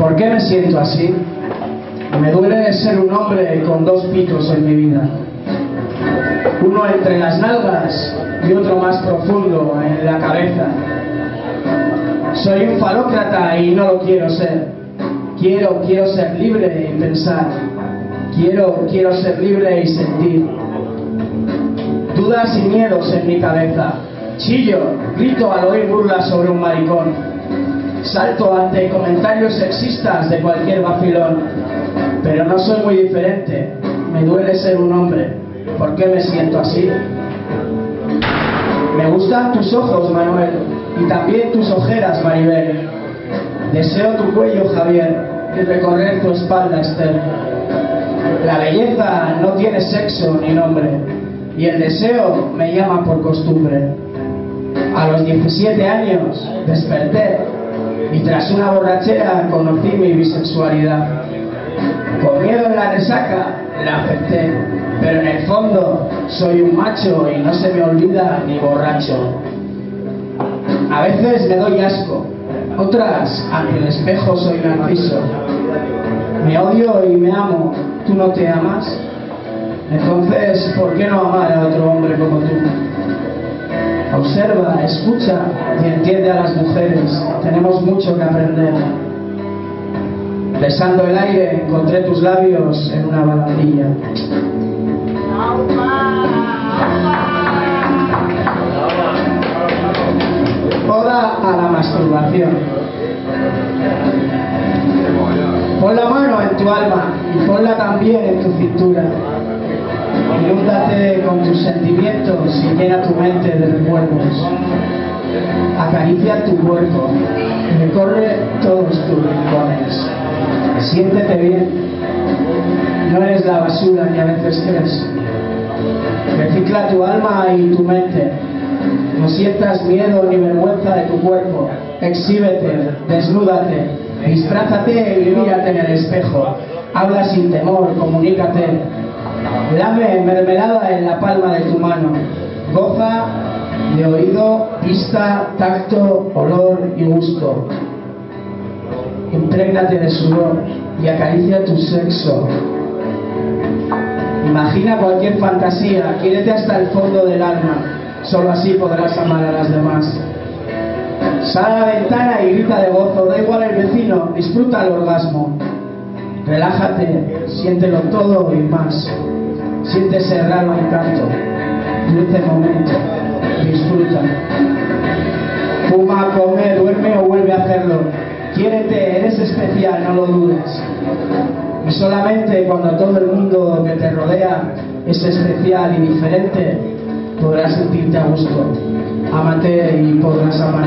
¿Por qué me siento así? Me duele ser un hombre con dos picos en mi vida. Uno entre las nalgas y otro más profundo en la cabeza. Soy un falócrata y no lo quiero ser. Quiero, quiero ser libre y pensar. Quiero, quiero ser libre y sentir. Dudas y miedos en mi cabeza. Chillo, grito al oír burlas sobre un maricón. Salto ante comentarios sexistas de cualquier vacilón. Pero no soy muy diferente. Me duele ser un hombre. ¿Por qué me siento así? Me gustan tus ojos, Manuel, y también tus ojeras, Maribel. Deseo tu cuello, Javier, y recorrer tu espalda, Esther. La belleza no tiene sexo ni nombre, y el deseo me llama por costumbre. A los 17 años desperté y tras una borrachera conocí mi bisexualidad. Con miedo en la resaca la acepté, pero en el fondo soy un macho y no se me olvida ni borracho. A veces me doy asco, otras ante el espejo soy narciso. Me odio y me amo, ¿tú no te amas? Entonces, ¿por qué no amar a otro hombre como tú? Observa, escucha y entiende a las mujeres. Tenemos mucho que aprender. Besando el aire, encontré tus labios en una barandilla. Oda a la masturbación. Pon la mano en tu alma y ponla también en tu cintura. Inúndate con tus sentimientos y llena tu mente de recuerdos. Acaricia tu cuerpo, recorre todos tus rincones. Siéntete bien. No eres la basura que a veces crees. Recicla tu alma y tu mente. No sientas miedo ni vergüenza de tu cuerpo. Exhíbete, desnúdate, disfrázate y mírate en el espejo. Habla sin temor, comunícate. Lame mermelada en la palma de tu mano. Goza de oído, vista, tacto, olor y gusto. Imprégnate de sudor y acaricia tu sexo. Imagina cualquier fantasía, quiérete hasta el fondo del alma. Solo así podrás amar a las demás. Sal a la ventana y grita de gozo, da igual el vecino, disfruta el orgasmo. Relájate, siéntelo todo y más. Siente ese raro encanto, dulce momento, disfruta. Fuma, come, duerme o vuelve a hacerlo. Quiérete, eres especial, no lo dudes. Y solamente cuando todo el mundo que te rodea es especial y diferente, podrás sentirte a gusto. Amate y podrás amar.